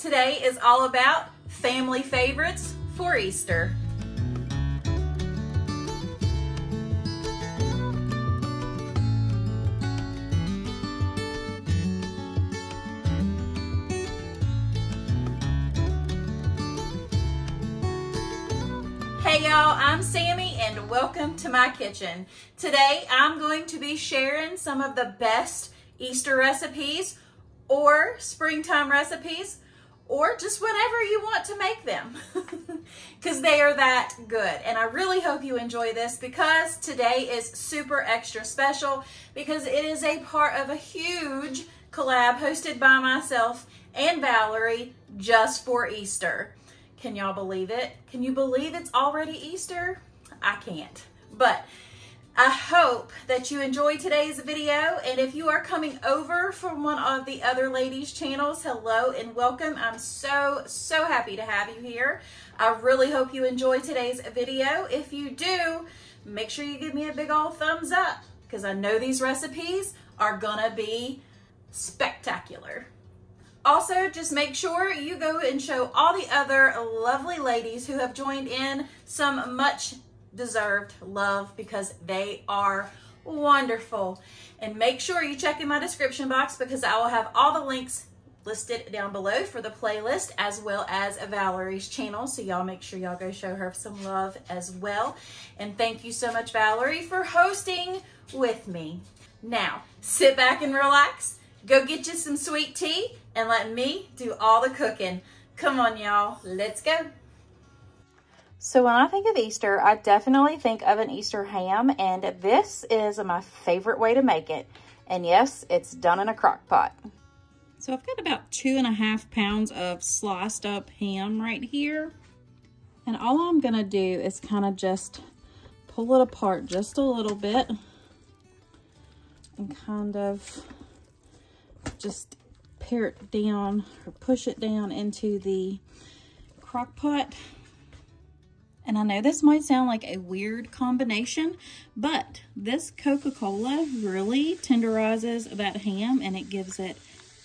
Today is all about family favorites for Easter. Hey y'all, I'm Sammi and welcome to my kitchen. Today I'm going to be sharing some of the best Easter recipes or springtime recipes or just whenever you want to make them because they are that good. And I really hope you enjoy this because today is super extra special because it is a part of a huge collab hosted by myself and Valerie just for Easter. Can y'all believe it? Can you believe it's already Easter? I can't. But I hope that you enjoyed today's video. And if you are coming over from one of the other ladies' channels, hello and welcome. I'm so, so happy to have you here. I really hope you enjoyed today's video. If you do, make sure you give me a big old thumbs up because I know these recipes are gonna be spectacular. Also, just make sure you go and show all the other lovely ladies who have joined in some much deserved love because they are wonderful. And make sure you check in my description box because I will have all the links listed down below for the playlist as well as Valerie's channel. So y'all make sure y'all go show her some love as well. And thank you so much, Valerie, for hosting with me. Now, sit back and relax. Go get you some sweet tea and let me do all the cooking. Come on, y'all. Let's go. So when I think of Easter, I definitely think of an Easter ham, and this is my favorite way to make it. And yes, it's done in a crock pot. So I've got about two and a half pounds of sliced up ham right here. And all I'm gonna do is kind of just pull it apart just a little bit and kind of just pare it down or push it down into the crock pot. And I know this might sound like a weird combination, but this Coca-Cola really tenderizes that ham and it gives it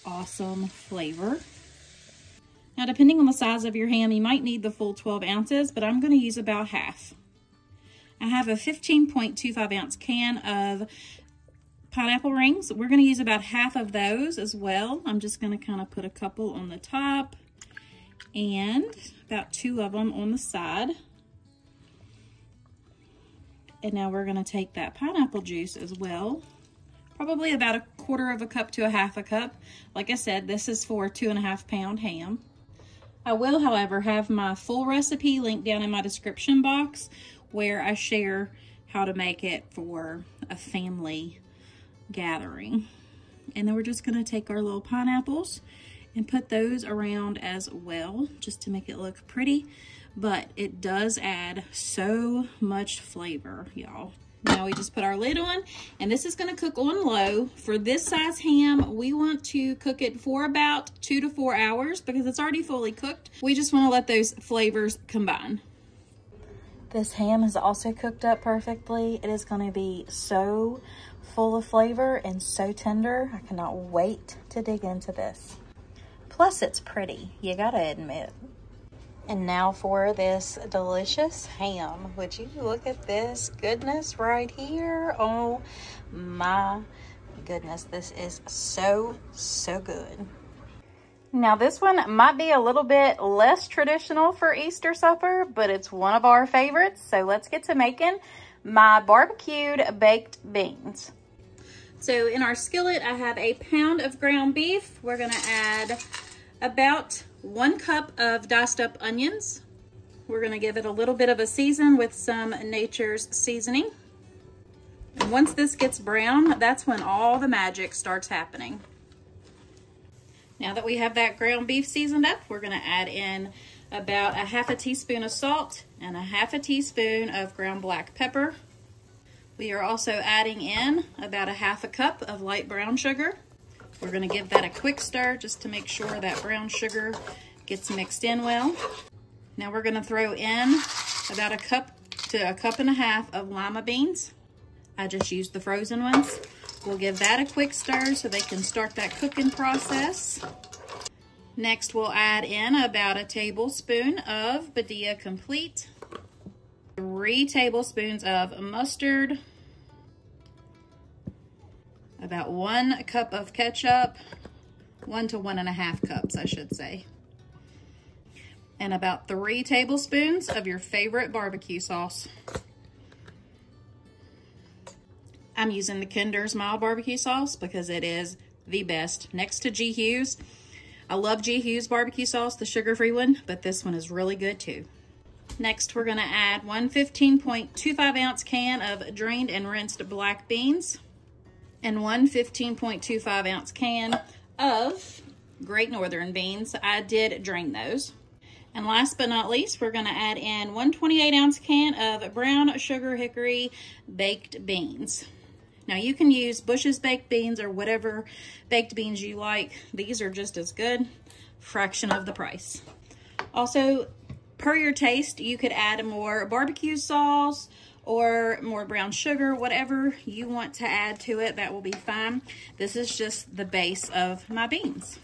awesome flavor. Now, depending on the size of your ham, you might need the full 12 ounces, but I'm going to use about half. I have a 15.25 ounce can of pineapple rings. We're going to use about half of those as well. I'm just going to kind of put a couple on the top and about two of them on the side. And now we're going to take that pineapple juice as well. Probably about a quarter of a cup to a half a cup. Like I said, this is for two and a half pound ham. I will, however, have my full recipe linked down in my description box where I share how to make it for a family gathering. And then we're just going to take our little pineapples and put those around as well, just to make it look pretty. But it does add so much flavor, y'all. Now we just put our lid on, and this is gonna cook on low. For this size ham, we want to cook it for about two to four hours because it's already fully cooked. We just wanna let those flavors combine. This ham is also cooked up perfectly. It is gonna be so full of flavor and so tender. I cannot wait to dig into this. Plus, it's pretty, you gotta admit. And now for this delicious ham. Would you look at this goodness right here? Oh my goodness, this is so, so good. Now this one might be a little bit less traditional for Easter supper, but it's one of our favorites. So let's get to making my barbecued baked beans. So in our skillet, I have a pound of ground beef. We're gonna add about one cup of diced up onions. We're gonna give it a little bit of a season with some Nature's seasoning. And once this gets brown, that's when all the magic starts happening. Now that we have that ground beef seasoned up, we're gonna add in about a half a teaspoon of salt and a half a teaspoon of ground black pepper. We are also adding in about a half a cup of light brown sugar. We're gonna give that a quick stir just to make sure that brown sugar gets mixed in well. Now we're gonna throw in about a cup to a cup and a half of lima beans. I just used the frozen ones. We'll give that a quick stir so they can start that cooking process. Next, we'll add in about a tablespoon of Badia Complete, three tablespoons of mustard, about one cup of ketchup, one to one and a half cups, I should say, and about three tablespoons of your favorite barbecue sauce. I'm using the Kinder's Mild Barbecue Sauce because it is the best next to G. Hughes. I love G. Hughes barbecue sauce, the sugar-free one, but this one is really good too. Next, we're gonna add one 15.25 ounce can of drained and rinsed black beans and one 15.25 ounce can of Great Northern beans. I did drain those. And last but not least, we're gonna add in one 28 ounce can of brown sugar hickory baked beans. Now you can use Bush's baked beans or whatever baked beans you like. These are just as good, fraction of the price. Also, per your taste, you could add more barbecue sauce or more brown sugar, whatever you want to add to it, that will be fine. This is just the base of my beans.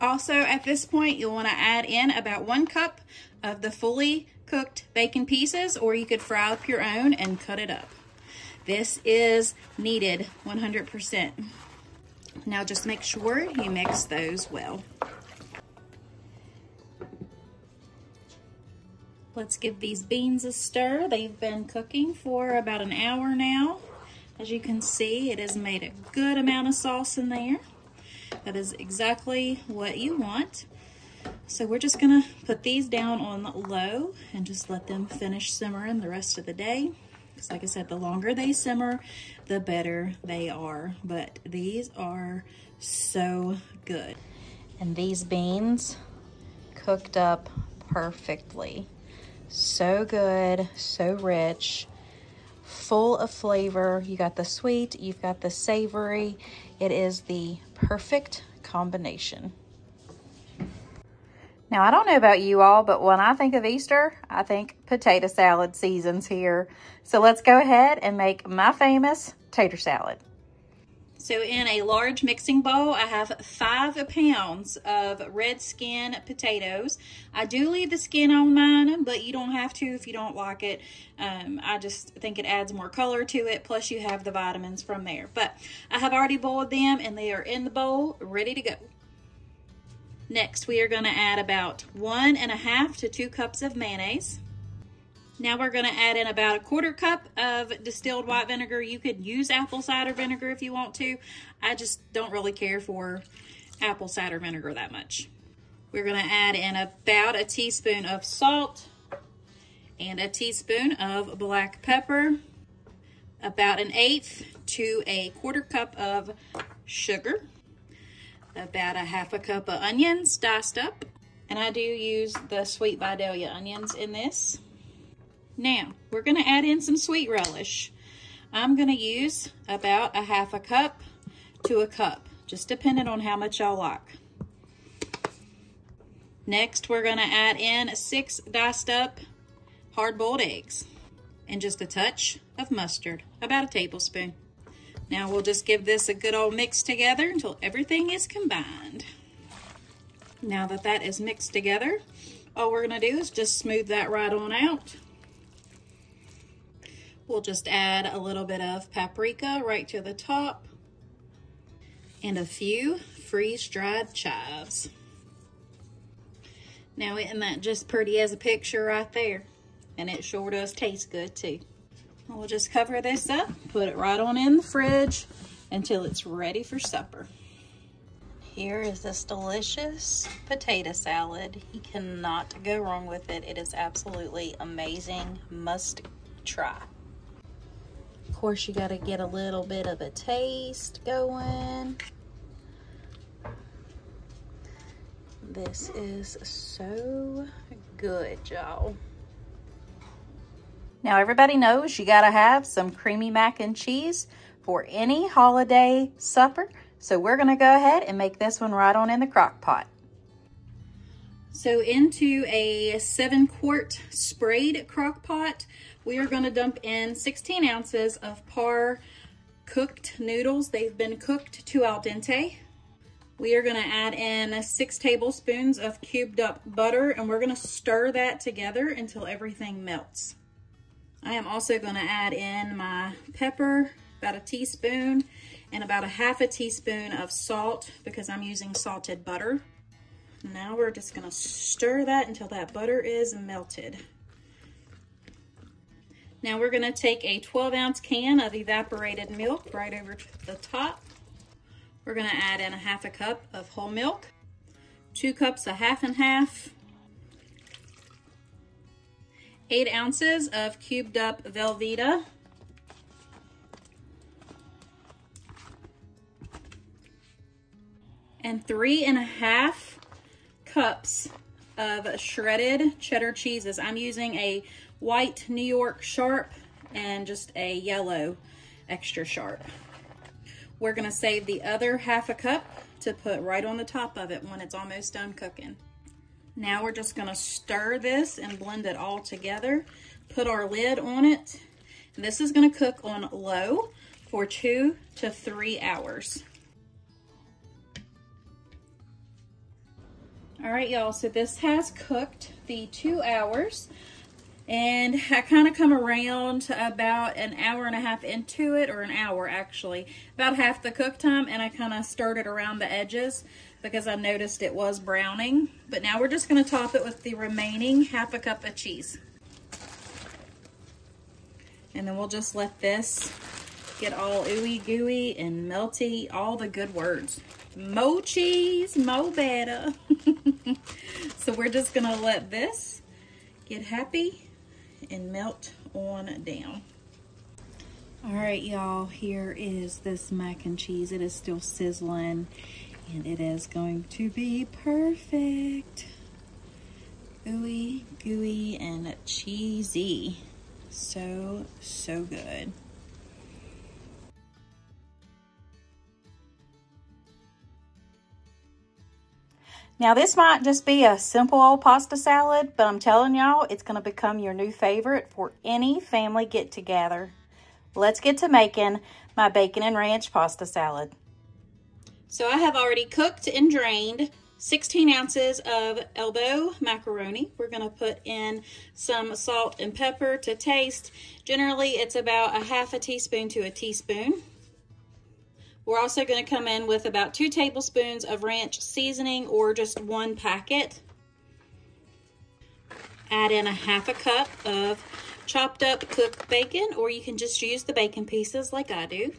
Also, at this point, you'll want to add in about one cup of the fully cooked bacon pieces, or you could fry up your own and cut it up. This is needed 100%. Now just make sure you mix those well. Let's give these beans a stir. They've been cooking for about an hour now. As you can see, it has made a good amount of sauce in there. That is exactly what you want. So we're just gonna put these down on low and just let them finish simmering the rest of the day. Because like I said, the longer they simmer, the better they are. But these are so good. And these beans cooked up perfectly. So good, so rich, full of flavor. You got the sweet, you've got the savory. It is the perfect combination. Now, I don't know about you all, but when I think of Easter, I think potato salad season's here. So let's go ahead and make my famous tater salad. So in a large mixing bowl, I have five pounds of red skin potatoes. I do leave the skin on mine, but you don't have to if you don't like it. Um, I just think it adds more color to it, plus you have the vitamins from there. But I have already boiled them and they are in the bowl, ready to go. Next, we are going to add about one and a half to two cups of mayonnaise. Now we're going to add in about a quarter cup of distilled white vinegar. You could use apple cider vinegar if you want to. I just don't really care for apple cider vinegar that much. We're going to add in about a teaspoon of salt and a teaspoon of black pepper, about an eighth to a quarter cup of sugar, about a half a cup of onions diced up. And I do use the sweet Vidalia onions in this. Now, we're going to add in some sweet relish. I'm going to use about a half a cup to a cup, just depending on how much y'all like. Next, we're going to add in six diced up hard-boiled eggs and just a touch of mustard, about a tablespoon. Now we'll just give this a good old mix together until everything is combined. Now that that is mixed together, all we're gonna do is just smooth that right on out. We'll just add a little bit of paprika right to the top and a few freeze-dried chives. Now, isn't that just pretty as a picture right there? And it sure does taste good too. We'll just cover this up, put it right on in the fridge until it's ready for supper. Here is this delicious potato salad. You cannot go wrong with it. It is absolutely amazing. Must try. Course, you got to get a little bit of a taste going. This is so good, y'all. Now everybody knows you gotta have some creamy mac and cheese for any holiday supper. So we're gonna go ahead and make this one right on in the crock pot. So into a seven quart sprayed crock pot, we are gonna dump in 16 ounces of par cooked noodles. They've been cooked to al dente. We are gonna add in six tablespoons of cubed up butter and we're gonna stir that together until everything melts. I am also gonna add in my pepper, about a teaspoon, and about a half a teaspoon of salt because I'm using salted butter. Now we're just gonna stir that until that butter is melted. Now we're gonna take a 12 ounce can of evaporated milk right over the top we're gonna add in a half a cup of whole milk, two cups of half and half, eight ounces of cubed up Velveeta, and three and a half cups of shredded cheddar cheeses. I'm using a white New York Sharp and just a yellow extra sharp. We're gonna save the other half a cup to put right on the top of it when it's almost done cooking. Now we're just gonna stir this and blend it all together. Put our lid on it. This is gonna cook on low for two to three hours. All right, y'all, so this has cooked the two hours. And I kind of come around about an hour and a half into it, or an hour actually, about half the cook time, and I kind of stirred it around the edges because I noticed it was browning. But now we're just going to top it with the remaining half a cup of cheese. And then we'll just let this get all ooey gooey and melty, all the good words. Mo cheese, mo better. so we're just to let this get happy and melt on down. All right, y'all, here is this mac and cheese. It is still sizzling and it is going to be perfect. Ooey, gooey, and cheesy. So, so good. Now this might just be a simple old pasta salad, but I'm telling y'all, it's going to become your new favorite for any family get together. Let's get to making my bacon and ranch pasta salad. So I have already cooked and drained 16 ounces of elbow macaroni. We're going to put in some salt and pepper to taste. Generally, it's about a half a teaspoon to a teaspoon. We're also going to come in with about two tablespoons of ranch seasoning or just one packet. Add in a half a cup of chopped up cooked bacon or you can just use the bacon pieces like I do.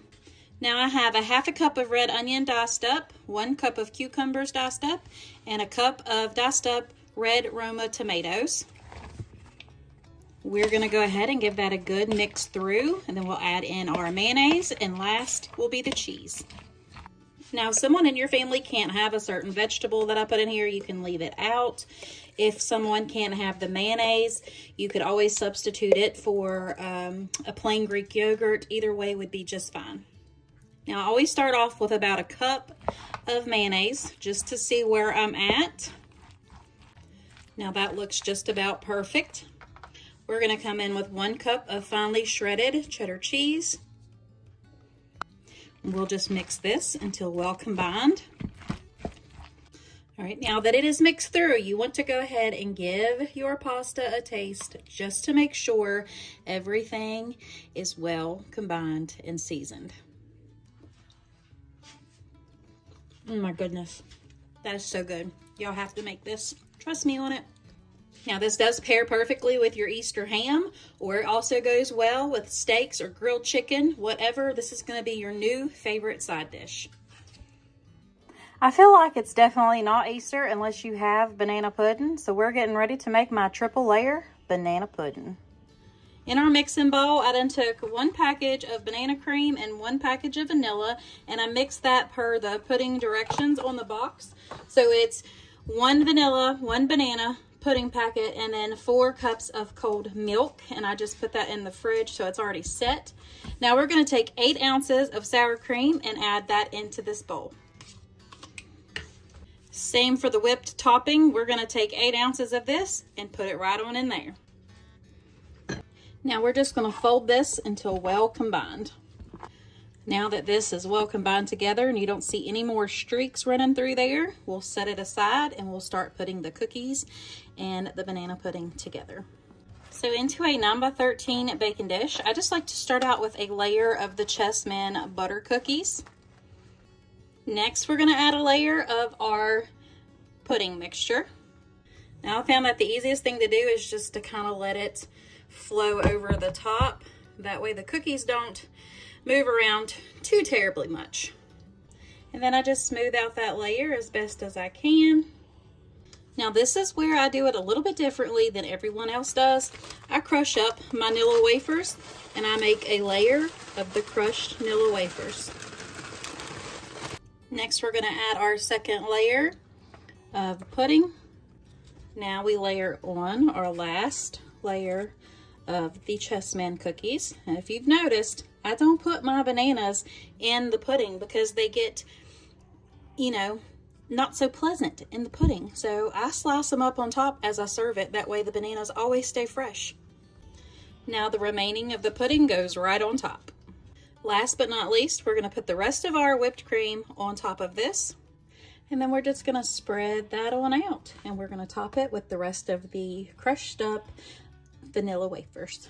Now I have a half a cup of red onion diced up, one cup of cucumbers diced up, and a cup of diced up red Roma tomatoes. We're gonna go ahead and give that a good mix through and then we'll add in our mayonnaise and last will be the cheese. Now, if someone in your family can't have a certain vegetable that I put in here, you can leave it out. If someone can't have the mayonnaise, you could always substitute it for um, a plain Greek yogurt. Either way would be just fine. Now, I always start off with about a cup of mayonnaise just to see where I'm at. Now, that looks just about perfect. We're going to come in with one cup of finely shredded cheddar cheese. We'll just mix this until well combined. All right, now that it is mixed through, you want to go ahead and give your pasta a taste just to make sure everything is well combined and seasoned. Oh my goodness, that is so good. Y'all have to make this. Trust me on it. Now this does pair perfectly with your Easter ham or it also goes well with steaks or grilled chicken, whatever. This is going to be your new favorite side dish. I feel like it's definitely not Easter unless you have banana pudding. So we're getting ready to make my triple layer banana pudding. In our mixing bowl, I then took one package of banana cream and one package of vanilla, and I mixed that per the pudding directions on the box. So it's one vanilla, one banana, pudding packet and then four cups of cold milk. And I just put that in the fridge so it's already set. Now we're going to take eight ounces of sour cream and add that into this bowl. Same for the whipped topping. We're going to take eight ounces of this and put it right on in there. Now we're just going to fold this until well combined. Now that this is well combined together and you don't see any more streaks running through there, we'll set it aside and we'll start putting the cookies and the banana pudding together. So into a 9 by 13 baking dish, I just like to start out with a layer of the Chessmen butter cookies. Next, we're gonna add a layer of our pudding mixture. Now I found that the easiest thing to do is just to kind of let it flow over the top. That way the cookies don't move around too terribly much. And then I just smooth out that layer as best as I can. Now this is where I do it a little bit differently than everyone else does. I crush up my Nilla wafers and I make a layer of the crushed Nilla wafers. Next we're gonna add our second layer of pudding. Now we layer on our last layer of the Chessmen cookies. And if you've noticed, I don't put my bananas in the pudding because they get, you know, not so pleasant in the pudding. So I slice them up on top as I serve it. That way the bananas always stay fresh. Now the remaining of the pudding goes right on top. Last but not least, we're gonna put the rest of our whipped cream on top of this. And then we're just gonna spread that on out. And we're gonna top it with the rest of the crushed up vanilla wafers.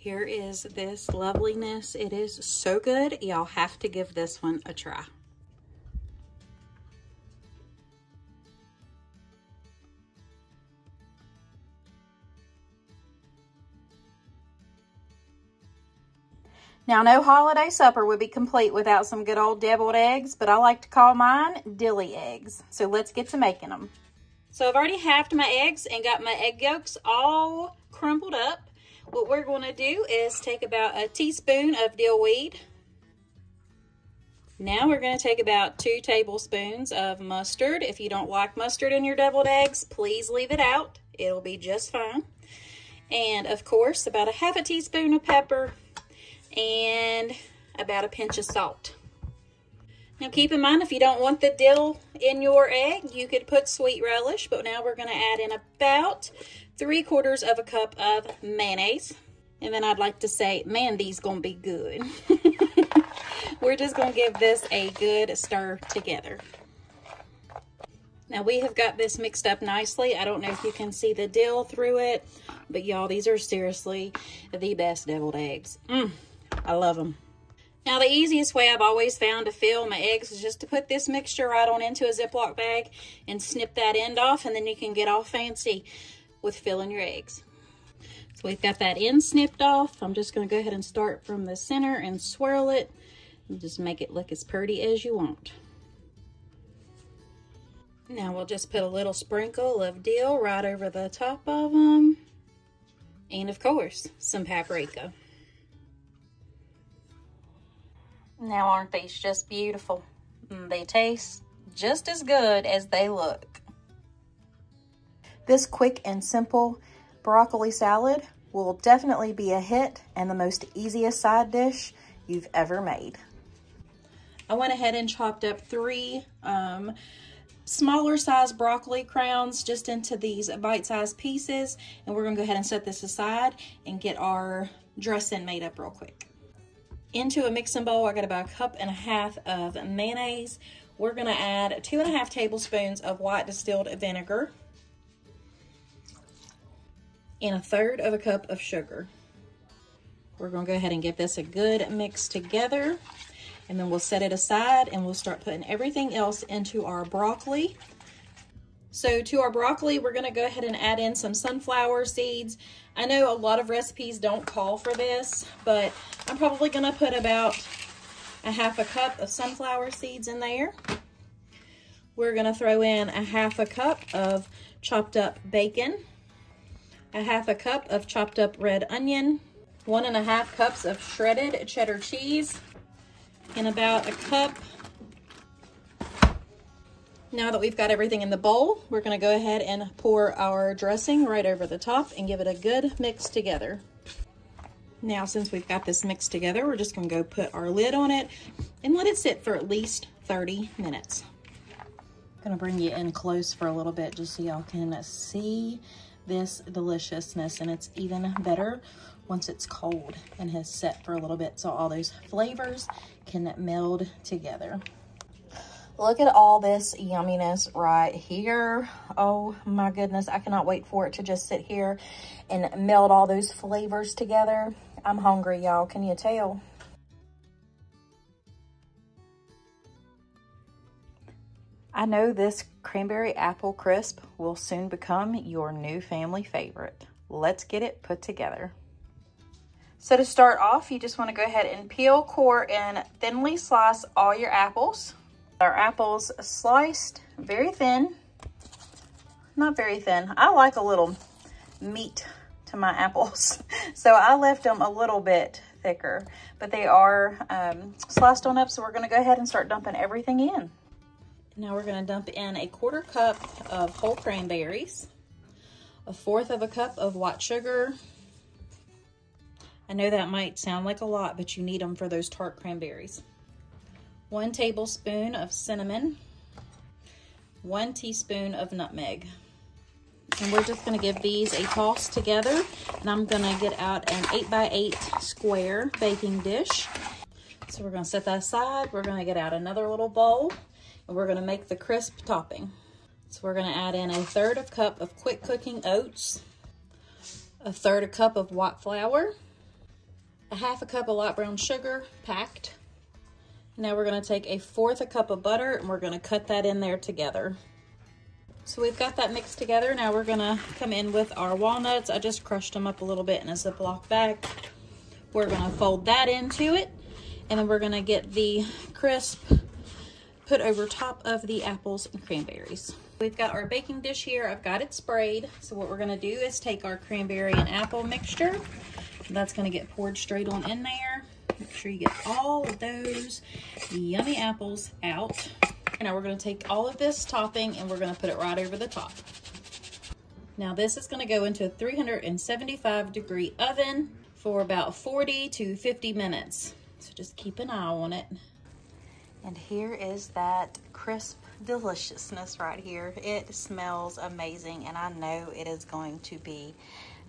Here is this loveliness. It is so good. Y'all have to give this one a try. Now, no holiday supper would be complete without some good old deviled eggs, but I like to call mine dilly eggs. So let's get to making them. So I've already halved my eggs and got my egg yolks all crumbled up. What we're going to do is take about a teaspoon of dill weed. Now we're going to take about two tablespoons of mustard. If you don't like mustard in your deviled eggs, please leave it out. It'll be just fine. And of course, about a half a teaspoon of pepper and about a pinch of salt. Now keep in mind, if you don't want the dill in your egg, you could put sweet relish, but now we're gonna add in about three quarters of a cup of mayonnaise. And then I'd like to say, man, these gonna be good. we're just gonna give this a good stir together. Now we have got this mixed up nicely. I don't know if you can see the dill through it, but y'all, these are seriously the best deviled eggs. Mm, I love them. Now, the easiest way I've always found to fill my eggs is just to put this mixture right on into a Ziploc bag and snip that end off, and then you can get all fancy with filling your eggs. So we've got that end snipped off. I'm just going to go ahead and start from the center and swirl it and just make it look as pretty as you want. Now we'll just put a little sprinkle of dill right over the top of them. And of course, some paprika. Now, aren't these just beautiful? Mm, they taste just as good as they look. This quick and simple broccoli salad will definitely be a hit and the most easiest side dish you've ever made. I went ahead and chopped up three um, smaller size broccoli crowns just into these bite-sized pieces. And we're gonna go ahead and set this aside and get our dressing made up real quick. Into a mixing bowl, I got about a cup and a half of mayonnaise. We're gonna add two and a half tablespoons of white distilled vinegar and a third of a cup of sugar. We're gonna go ahead and get this a good mix together and then we'll set it aside and we'll start putting everything else into our broccoli. So to our broccoli, we're gonna go ahead and add in some sunflower seeds. I know a lot of recipes don't call for this, but I'm probably gonna put about a half a cup of sunflower seeds in there. We're gonna throw in a half a cup of chopped up bacon, a half a cup of chopped up red onion, one and a half cups of shredded cheddar cheese, and about a cup now that we've got everything in the bowl, we're gonna go ahead and pour our dressing right over the top and give it a good mix together. Now, since we've got this mixed together, we're just gonna go put our lid on it and let it sit for at least 30 minutes. I'm gonna bring you in close for a little bit just so y'all can see this deliciousness and it's even better once it's cold and has set for a little bit so all those flavors can meld together. Look at all this yumminess right here. Oh my goodness, I cannot wait for it to just sit here and meld all those flavors together. I'm hungry, y'all. Can you tell? I know this cranberry apple crisp will soon become your new family favorite. Let's get it put together. So to start off, you just want to go ahead and peel, core, and thinly slice all your apples. Our apples sliced very thin. Not very thin. I like a little meat to my apples. So I left them a little bit thicker, but they are um, sliced on up. So we're gonna go ahead and start dumping everything in. Now we're gonna dump in a quarter cup of whole cranberries, a fourth of a cup of white sugar. I know that might sound like a lot, but you need them for those tart cranberries. One tablespoon of cinnamon, one teaspoon of nutmeg. And we're just gonna give these a toss together. And I'm gonna get out an eight by eight square baking dish. So we're gonna set that aside. We're gonna get out another little bowl we're gonna make the crisp topping. So we're gonna add in a third of cup of quick cooking oats, a third a cup of white flour, a half a cup of light brown sugar packed. Now we're gonna take a fourth a cup of butter and we're gonna cut that in there together. So we've got that mixed together. Now we're gonna come in with our walnuts. I just crushed them up a little bit in a Ziploc bag. We're gonna fold that into it. And then we're gonna get the crisp put over top of the apples and cranberries. We've got our baking dish here. I've got it sprayed. So what we're gonna do is take our cranberry and apple mixture. That's gonna get poured straight on in there. Make sure you get all of those yummy apples out. And now we're gonna take all of this topping and we're gonna put it right over the top. Now this is gonna go into a 375 degree oven for about 40 to 50 minutes. So just keep an eye on it. And here is that crisp deliciousness right here. It smells amazing and I know it is going to be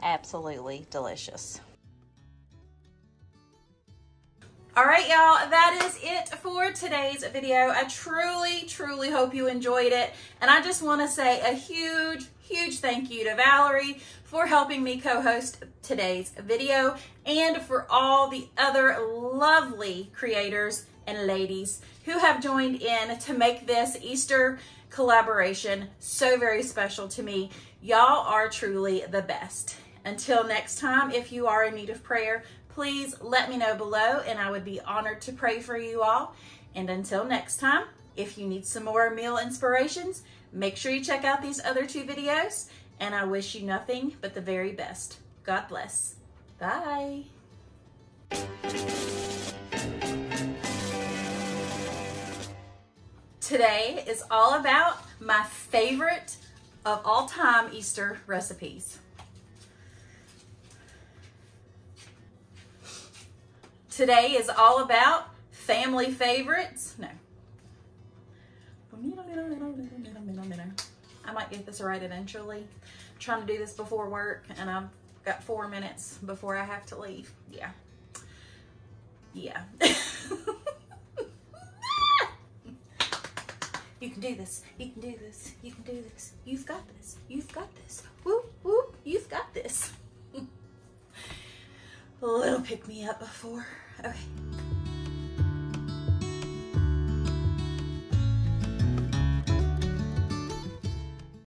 absolutely delicious. All right, y'all, that is it for today's video. I truly, truly hope you enjoyed it. And I just want to say a huge, huge thank you to Valerie for helping me co-host today's video and for all the other lovely creators and ladies who have joined in to make this Easter collaboration so very special to me. Y'all are truly the best. Until next time, if you are in need of prayer, please let me know below and I would be honored to pray for you all. And until next time, if you need some more meal inspirations, make sure you check out these other two videos and I wish you nothing but the very best. God bless. Bye. Today is all about my favorite of all time Easter recipes. Today is all about family favorites. No. I might get this right eventually. I'm trying to do this before work and I've got four minutes before I have to leave. Yeah. Yeah. you can do this. You can do this. You can do this. You've got this. You've got this. Whoop, whoop. You've got this. A little pick me up before. Okay.